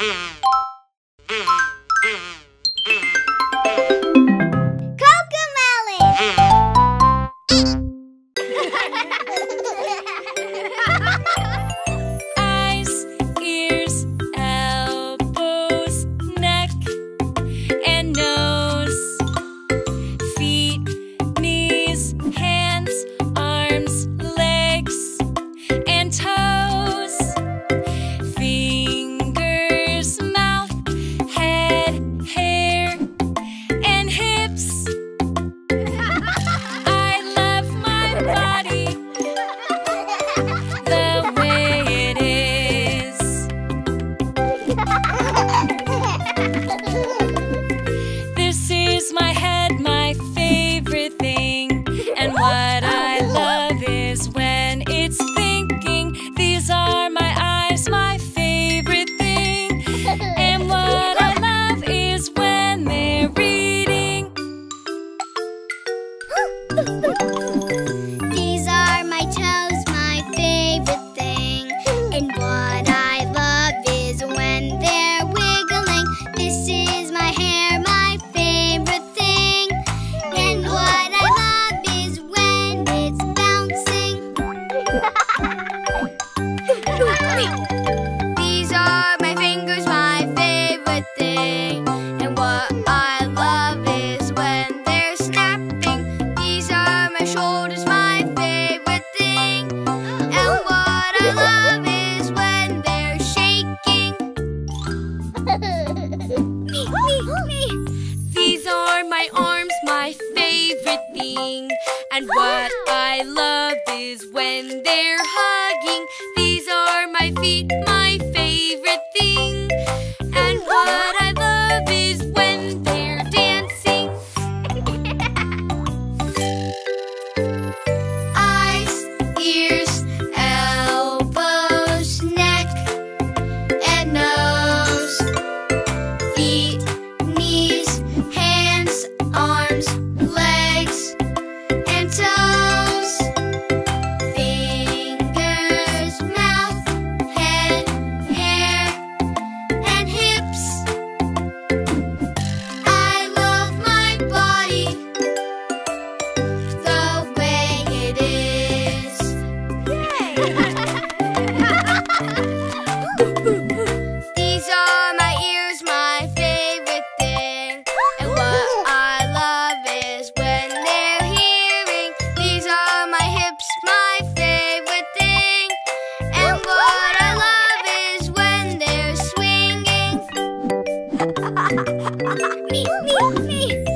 Yeah. It's I love is when they're snapping. These are my mouth, my favorite thing. And